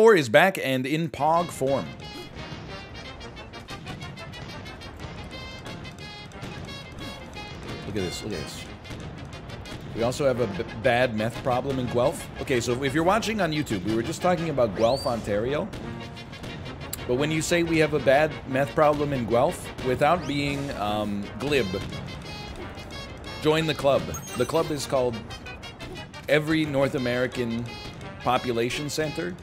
4 is back and in POG form. Look at this, look at this. We also have a bad meth problem in Guelph. Okay, so if you're watching on YouTube, we were just talking about Guelph, Ontario. But when you say we have a bad meth problem in Guelph, without being um, glib, join the club. The club is called Every North American Population Center.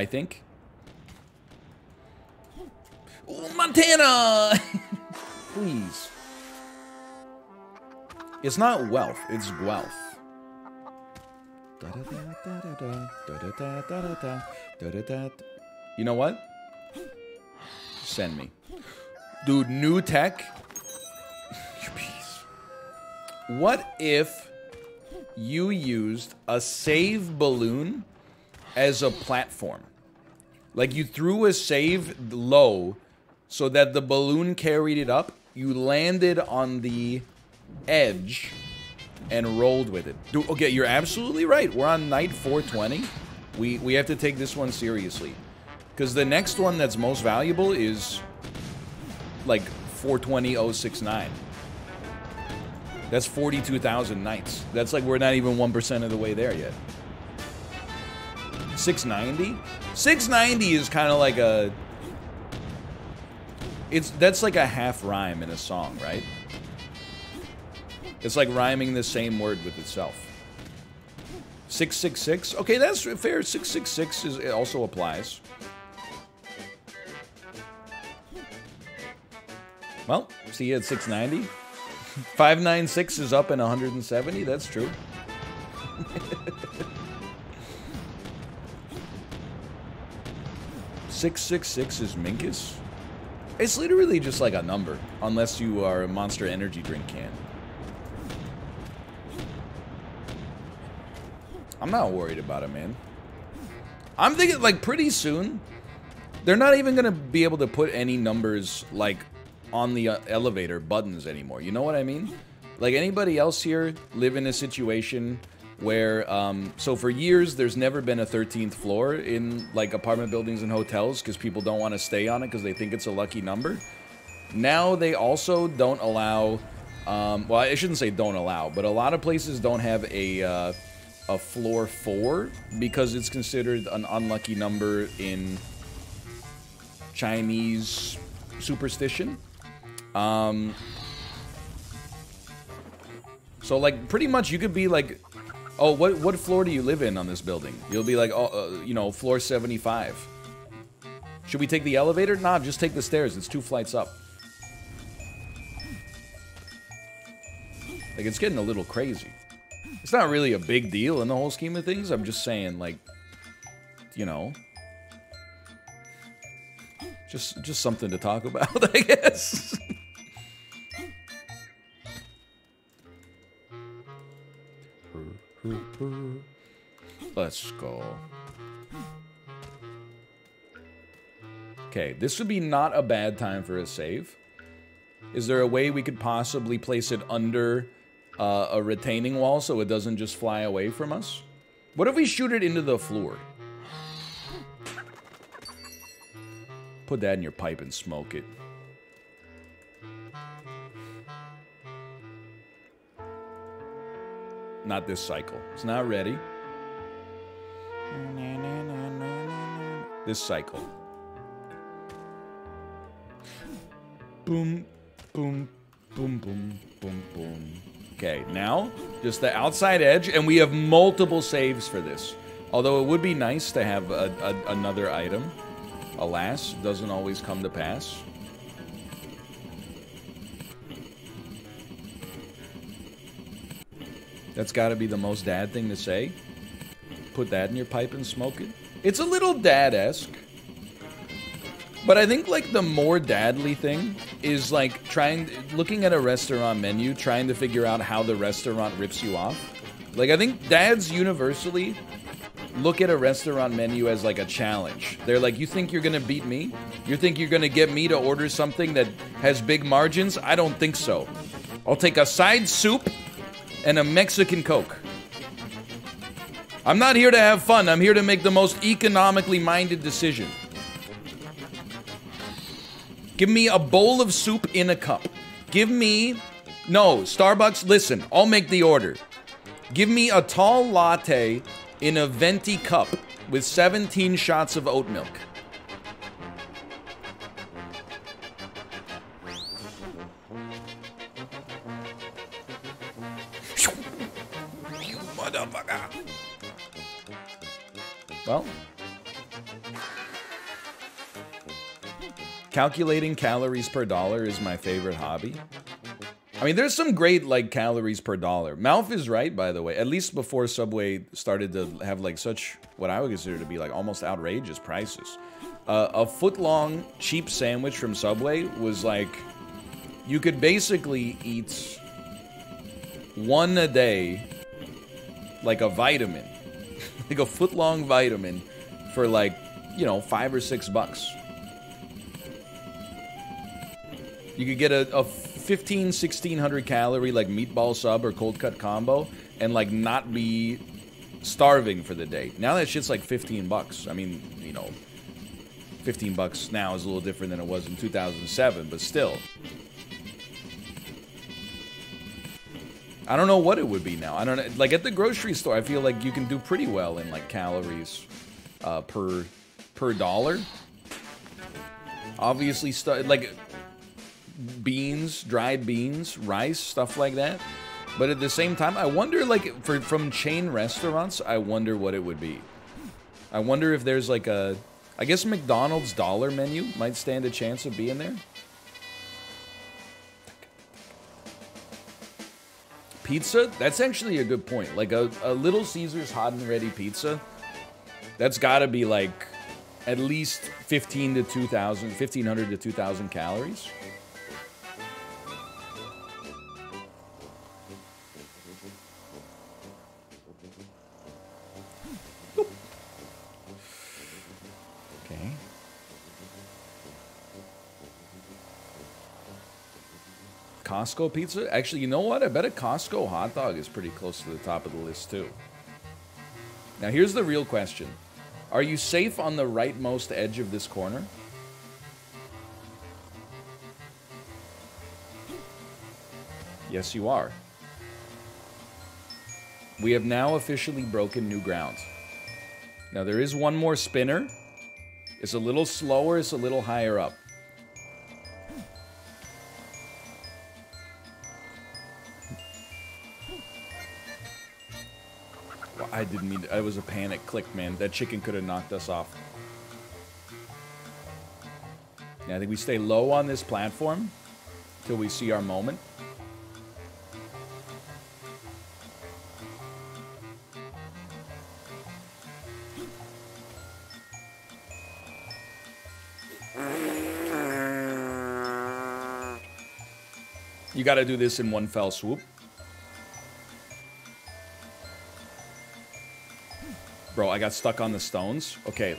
I think. Montana! Please. It's not wealth, it's Guelph. You know what? Send me. Dude, new tech? What if you used a save balloon as a platform? Like you threw a save low so that the balloon carried it up. You landed on the edge and rolled with it. Dude, okay, you're absolutely right. We're on night 420. We we have to take this one seriously. Because the next one that's most valuable is like 420069. That's 42,000 nights. That's like we're not even 1% of the way there yet. 690? 690 is kind of like a it's that's like a half rhyme in a song, right? It's like rhyming the same word with itself. 666. Okay, that's fair. 666 is it also applies. Well, see you at 690. 596 is up in 170. That's true. Six six six is Minkus. It's literally just like a number, unless you are a Monster Energy drink can. I'm not worried about it, man. I'm thinking, like, pretty soon, they're not even going to be able to put any numbers, like, on the uh, elevator buttons anymore. You know what I mean? Like, anybody else here live in a situation where, um, so for years, there's never been a 13th floor in, like, apartment buildings and hotels because people don't want to stay on it because they think it's a lucky number. Now they also don't allow, um, well, I shouldn't say don't allow, but a lot of places don't have a, uh, a floor four because it's considered an unlucky number in Chinese superstition. Um, so like pretty much you could be like Oh, what what floor do you live in on this building? You'll be like, oh, uh, you know, floor 75. Should we take the elevator? Nah, just take the stairs. It's two flights up. Like, it's getting a little crazy. It's not really a big deal in the whole scheme of things. I'm just saying, like, you know, just just something to talk about, I guess. Let's go. Okay, this would be not a bad time for a save. Is there a way we could possibly place it under uh, a retaining wall so it doesn't just fly away from us? What if we shoot it into the floor? Put that in your pipe and smoke it. Not this cycle. It's not ready. This cycle. Boom, boom, boom, boom, boom, boom. Okay, now, just the outside edge, and we have multiple saves for this. Although it would be nice to have a, a, another item. Alas, doesn't always come to pass. That's got to be the most dad thing to say. Put that in your pipe and smoke it. It's a little dad-esque. But I think like the more dadly thing is like trying looking at a restaurant menu, trying to figure out how the restaurant rips you off. Like I think dads universally look at a restaurant menu as like a challenge. They're like, "You think you're going to beat me? You think you're going to get me to order something that has big margins? I don't think so. I'll take a side soup and a Mexican Coke. I'm not here to have fun. I'm here to make the most economically minded decision. Give me a bowl of soup in a cup. Give me. No, Starbucks, listen, I'll make the order. Give me a tall latte in a venti cup with 17 shots of oat milk. Well, calculating calories per dollar is my favorite hobby. I mean, there's some great like calories per dollar. Mouth is right, by the way. At least before Subway started to have like such what I would consider to be like almost outrageous prices. Uh, a foot long cheap sandwich from Subway was like you could basically eat one a day, like a vitamin, like a foot long vitamin, for like you know five or six bucks. You could get a, a 15, 1600 calorie like meatball sub or cold cut combo and like not be starving for the day. Now that shit's like 15 bucks. I mean, you know, 15 bucks now is a little different than it was in 2007, but still. I don't know what it would be now. I don't know. Like at the grocery store, I feel like you can do pretty well in like calories uh, per per dollar. Obviously, stu- like beans, dried beans, rice, stuff like that. But at the same time, I wonder, like, for from chain restaurants, I wonder what it would be. I wonder if there's like a, I guess McDonald's dollar menu might stand a chance of being there. Pizza? That's actually a good point. Like a, a Little Caesars hot and ready pizza, that's got to be like at least 15 to 2,000, 1,500 to 2,000 calories. Costco pizza? Actually, you know what? I bet a Costco hot dog is pretty close to the top of the list, too. Now, here's the real question Are you safe on the rightmost edge of this corner? Yes, you are. We have now officially broken new ground. Now, there is one more spinner. It's a little slower, it's a little higher up. I didn't mean to, it was a panic click, man. That chicken could have knocked us off. Yeah, I think we stay low on this platform till we see our moment. You got to do this in one fell swoop. Bro, I got stuck on the stones. Okay,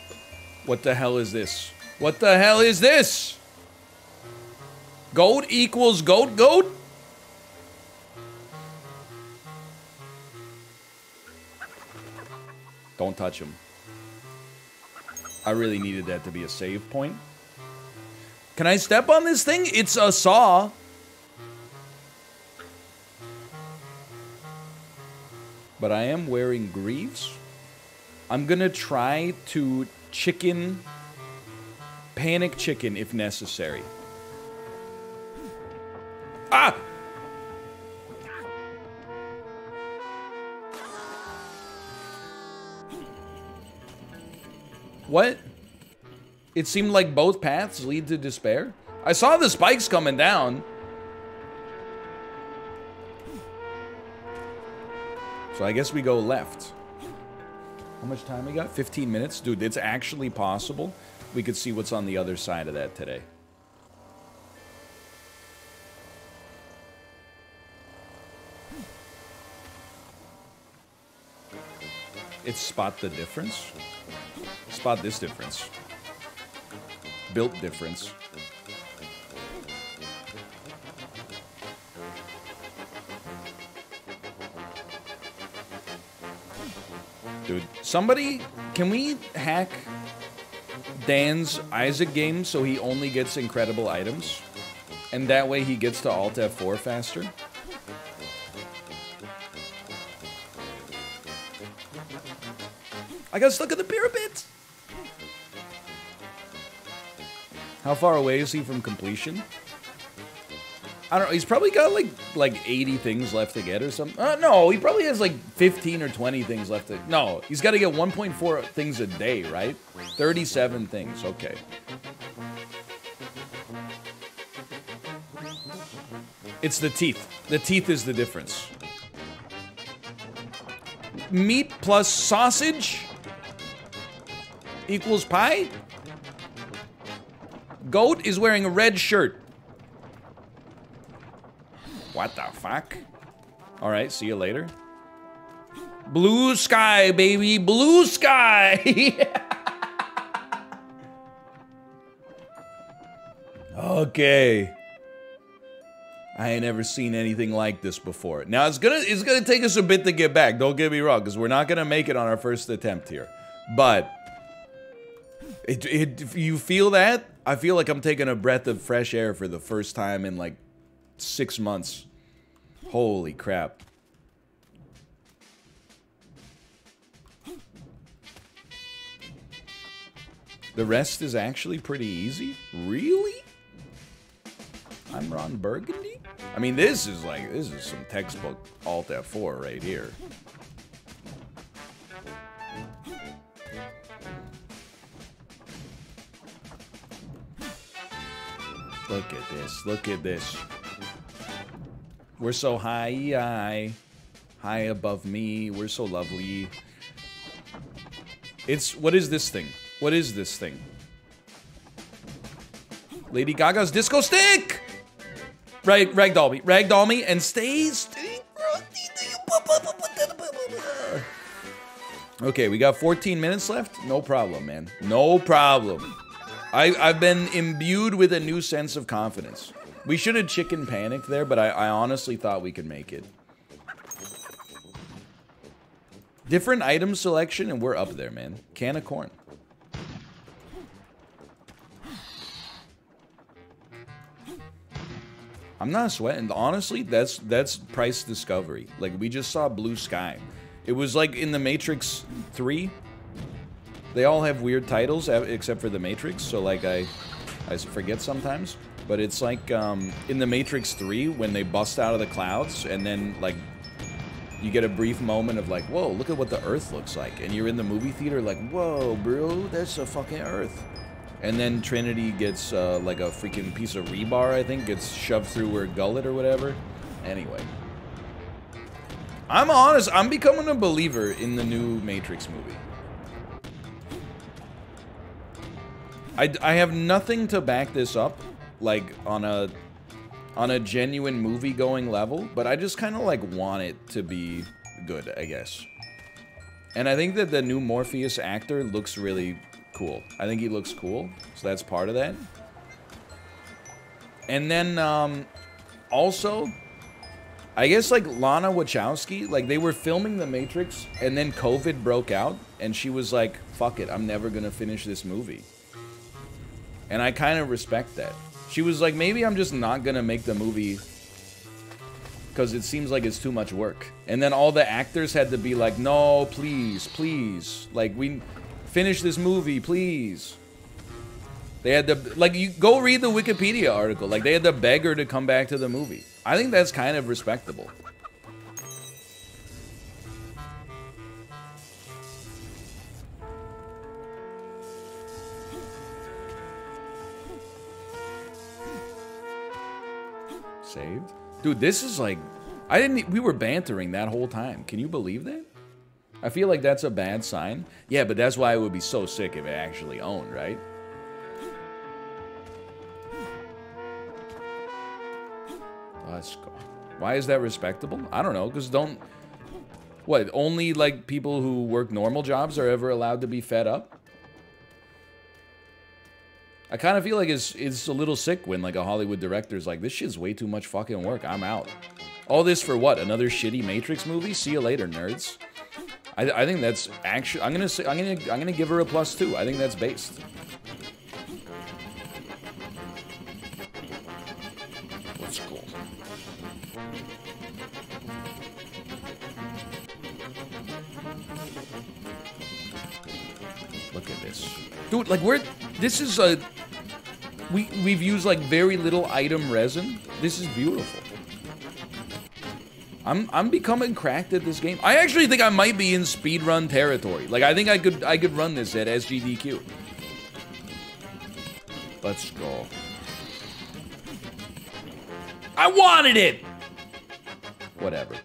what the hell is this? What the hell is this? Goat equals goat goat? Don't touch him. I really needed that to be a save point. Can I step on this thing? It's a saw. But I am wearing greaves. I'm gonna try to chicken, panic chicken if necessary. Ah! What? It seemed like both paths lead to despair. I saw the spikes coming down. So I guess we go left. How much time we got? 15 minutes? Dude, it's actually possible. We could see what's on the other side of that today. It's spot the difference. Spot this difference. Built difference. Dude, somebody, can we hack Dan's Isaac game so he only gets incredible items? And that way he gets to Alt F4 faster? I got stuck in the pyramid! How far away is he from completion? I don't know. He's probably got like like 80 things left to get or something. Uh, no, he probably has like 15 or 20 things left to. No, he's got to get 1.4 things a day, right? 37 things. Okay. It's the teeth. The teeth is the difference. Meat plus sausage equals pie? Goat is wearing a red shirt. What the fuck? All right, see you later. Blue sky, baby, blue sky. okay. I ain't never seen anything like this before. Now it's gonna it's gonna take us a bit to get back. Don't get me wrong, because we're not gonna make it on our first attempt here. But it, it you feel that, I feel like I'm taking a breath of fresh air for the first time in like six months. Holy crap. The rest is actually pretty easy? Really? I'm Ron Burgundy? I mean, this is like, this is some textbook Alt F4 right here. Look at this, look at this. We're so high, high, high above me. We're so lovely. It's, what is this thing? What is this thing? Lady Gaga's disco stick! Rag, ragdoll me, ragdoll me, and stay, stay. Okay, we got 14 minutes left. No problem, man. No problem. I, I've been imbued with a new sense of confidence. We should have chicken panicked there, but I, I honestly thought we could make it. Different item selection, and we're up there, man. Can of corn. I'm not sweating. Honestly, that's that's price discovery. Like we just saw blue sky. It was like in the Matrix 3. They all have weird titles uh, except for the Matrix, so like I I forget sometimes. But it's like um, in the Matrix 3 when they bust out of the clouds and then like you get a brief moment of like, whoa, look at what the Earth looks like. And you're in the movie theater like, whoa, bro, that's a fucking Earth. And then Trinity gets uh, like a freaking piece of rebar, I think, gets shoved through her gullet or whatever. Anyway. I'm honest, I'm becoming a believer in the new Matrix movie. I, I have nothing to back this up, like, on a on a genuine movie-going level, but I just kind of, like, want it to be good, I guess. And I think that the new Morpheus actor looks really cool. I think he looks cool, so that's part of that. And then, um, also, I guess, like, Lana Wachowski, like, they were filming The Matrix, and then COVID broke out, and she was like, fuck it, I'm never gonna finish this movie. And I kind of respect that. She was like, maybe I'm just not gonna make the movie because it seems like it's too much work. And then all the actors had to be like, no, please, please. Like, we finish this movie, please. They had to, like, you go read the Wikipedia article. Like, they had to beg her to come back to the movie. I think that's kind of respectable. Saved? Dude, this is like... I didn't... We were bantering that whole time. Can you believe that? I feel like that's a bad sign. Yeah, but that's why it would be so sick if it actually owned, right? Let's go. Why is that respectable? I don't know, because don't... What, only, like, people who work normal jobs are ever allowed to be fed up? I kind of feel like it's, it's a little sick when, like, a Hollywood director's like, this shit's way too much fucking work, I'm out. All this for what, another shitty Matrix movie? See you later, nerds. I, I think that's actually. I'm gonna say. I'm gonna. I'm gonna give her a plus two. I think that's based. Let's go. Look at this, dude. Like we're. This is a. We we've used like very little item resin. This is beautiful. I'm I'm becoming cracked at this game. I actually think I might be in speedrun territory. Like I think I could I could run this at SGDQ. Let's go. I wanted it. Whatever.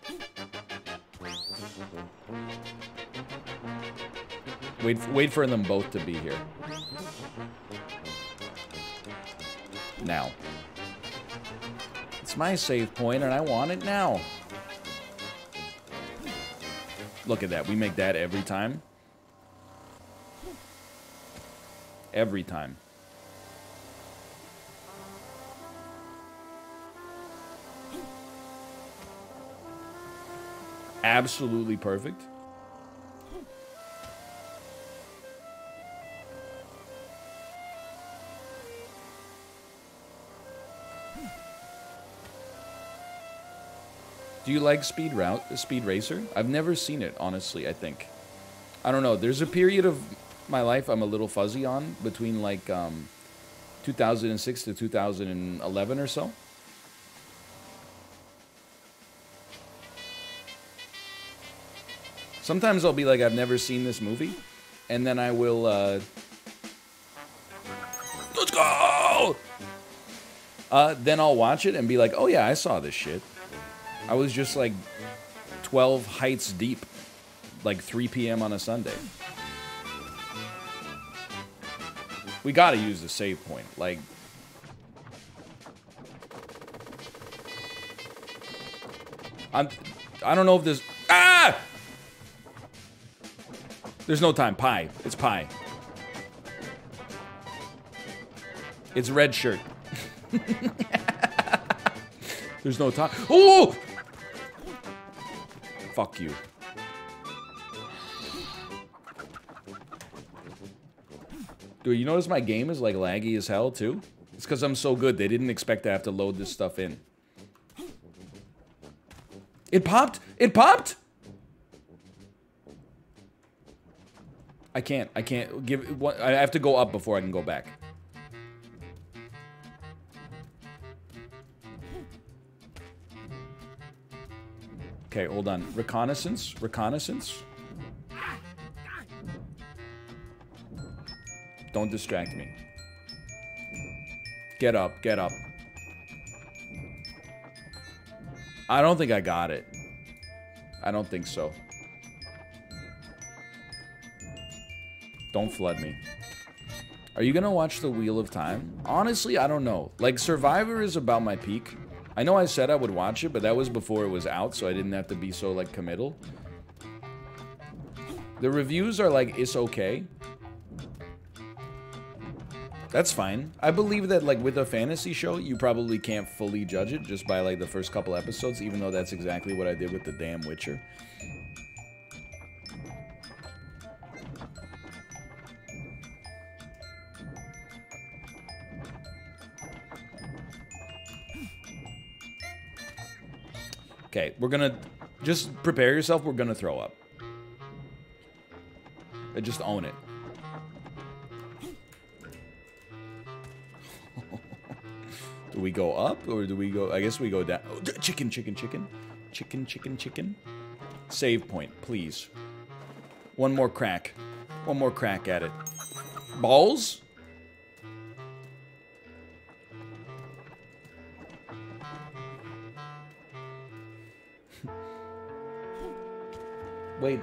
Wait wait for them both to be here. Now. It's my save point and I want it now. Look at that. We make that every time. Every time. Absolutely perfect. Do you like Speed Route, Speed Racer? I've never seen it, honestly, I think. I don't know. There's a period of my life I'm a little fuzzy on between like um, 2006 to 2011 or so. Sometimes I'll be like, I've never seen this movie. And then I will, uh... Let's go! Uh, then I'll watch it and be like, oh yeah, I saw this shit. I was just like 12 heights deep, like 3 p.m. on a Sunday. We gotta use the save point. Like, I'm, I don't know if this, ah! There's no time. Pie. It's pie. It's red shirt. There's no time. Oh! Fuck you. Dude, you notice my game is like laggy as hell too? It's because I'm so good. They didn't expect to have to load this stuff in. It popped! It popped! I can't. I can't give. I have to go up before I can go back. Okay, hold on. Reconnaissance? Reconnaissance? Don't distract me. Get up, get up. I don't think I got it. I don't think so. Don't flood me. Are you gonna watch The Wheel of Time? Honestly, I don't know. Like, Survivor is about my peak. I know I said I would watch it, but that was before it was out, so I didn't have to be so, like, committal. The reviews are like, it's okay. That's fine. I believe that, like, with a fantasy show, you probably can't fully judge it just by, like, the first couple episodes, even though that's exactly what I did with the damn Witcher. Okay, we're gonna just prepare yourself. We're gonna throw up. And Just own it. do we go up or do we go? I guess we go down. Oh, chicken, chicken, chicken, chicken, chicken, chicken. Save point, please. One more crack. One more crack at it. Balls?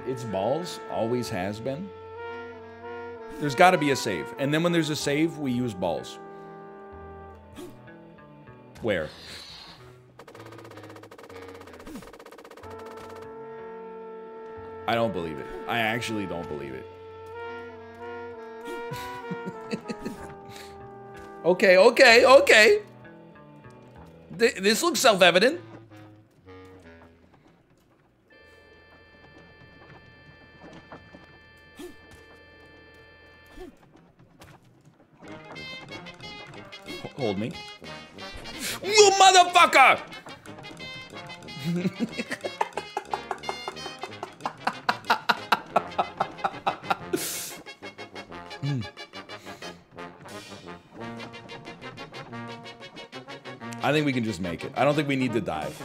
It's balls? Always has been? There's got to be a save. And then when there's a save, we use balls. Where? I don't believe it. I actually don't believe it. okay, okay, okay. Th this looks self-evident. Hold me. You motherfucker! I think we can just make it. I don't think we need to dive.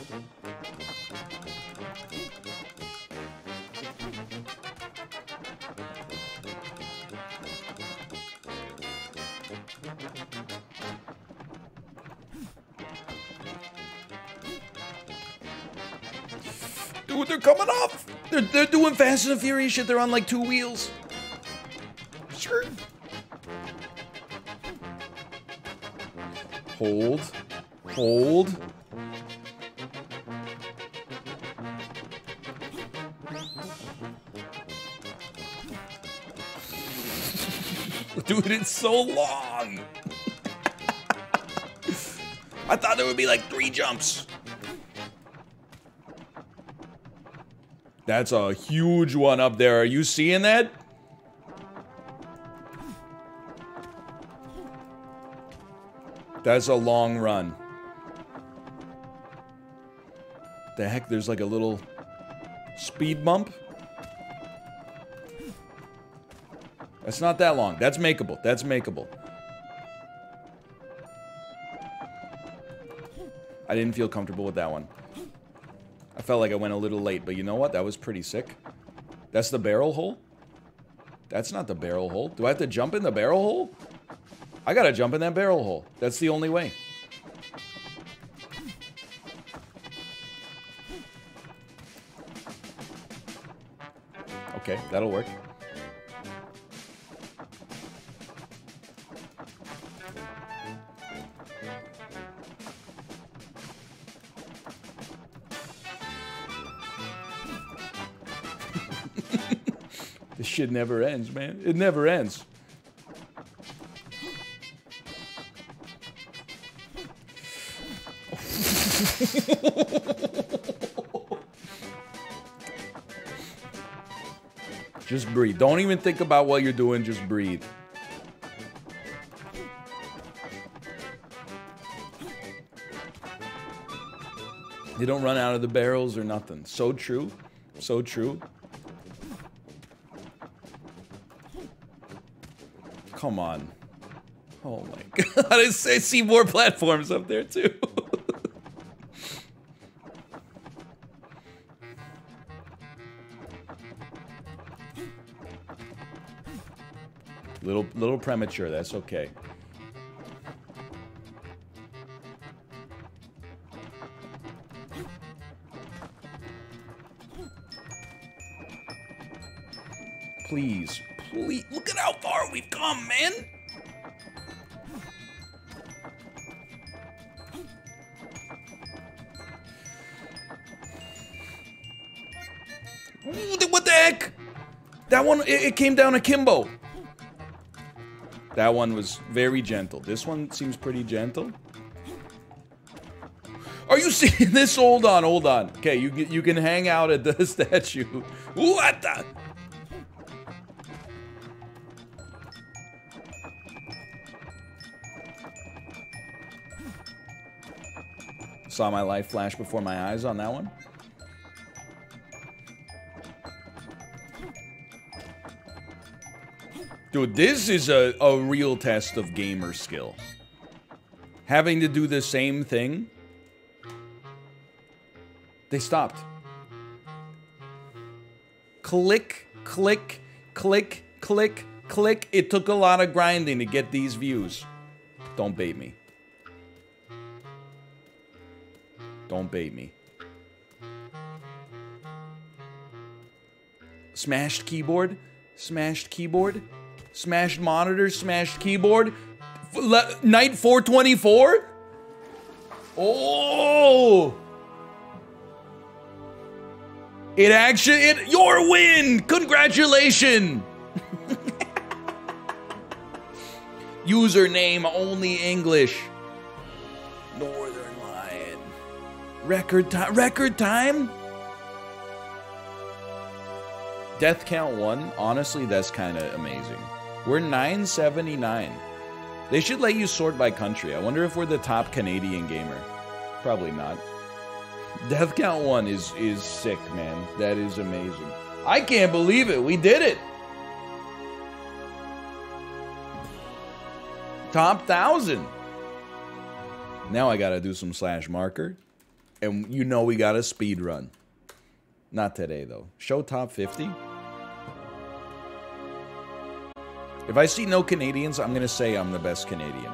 Fast and Furious shit. They're on like two wheels. Sure. Hold. Hold. Dude, it's so long. I thought there would be like three jumps. That's a huge one up there. Are you seeing that? That's a long run. The heck, there's like a little speed bump. That's not that long. That's makeable. That's makeable. I didn't feel comfortable with that one. I felt like I went a little late, but you know what? That was pretty sick. That's the barrel hole? That's not the barrel hole. Do I have to jump in the barrel hole? I gotta jump in that barrel hole. That's the only way. Okay, that'll work. Shit never ends, man. It never ends. just breathe. Don't even think about what you're doing, just breathe. They don't run out of the barrels or nothing. So true. So true. Come on. Oh my god. I see more platforms up there too. little little premature, that's okay. Please, look at how far we've come, man! What the heck? That one, it, it came down akimbo. That one was very gentle. This one seems pretty gentle. Are you seeing this? Hold on, hold on. Okay, you you can hang out at the statue. What the? Saw my life flash before my eyes on that one. Dude, this is a, a real test of gamer skill. Having to do the same thing. They stopped. Click, click, click, click, click. It took a lot of grinding to get these views. Don't bait me. Don't bait me. Smashed keyboard? Smashed keyboard? Smashed monitor, smashed keyboard. Night 424? Oh! It actually, it, your win! Congratulations! Username only English. Northern. Record time, record time? Death count one, honestly, that's kind of amazing. We're 979. They should let you sort by country. I wonder if we're the top Canadian gamer. Probably not. Death Count 1 is is sick, man. That is amazing. I can't believe it. We did it. Top 1000. Now I got to do some slash marker. And you know we got a speed run. Not today though. Show top 50. If I see no Canadians, I'm going to say I'm the best Canadian.